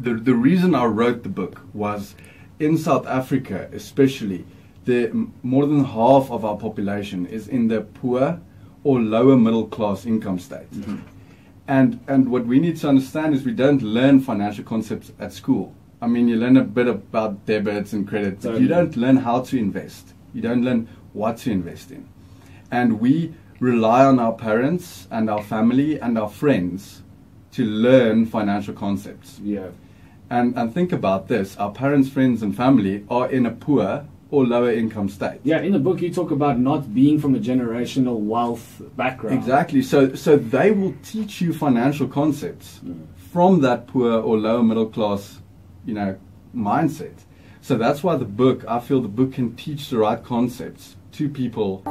the, the reason I wrote the book was in South Africa, especially, the, more than half of our population is in the poor or lower middle class income state. Mm-hmm. And, and what we need to understand is we don't learn financial concepts at school. I mean, you learn a bit about debits and credits. Totally. You don't learn how to invest. You don't learn what to invest in. And we rely on our parents and our family and our friends to learn financial concepts. Yeah. And, and think about this our parents, friends, and family are in a poor or lower income state. Yeah, in the book you talk about not being from a generational wealth background. Exactly. So so they will teach you financial concepts mm. from that poor or lower middle class, you know, mindset. So that's why the book, I feel the book can teach the right concepts to people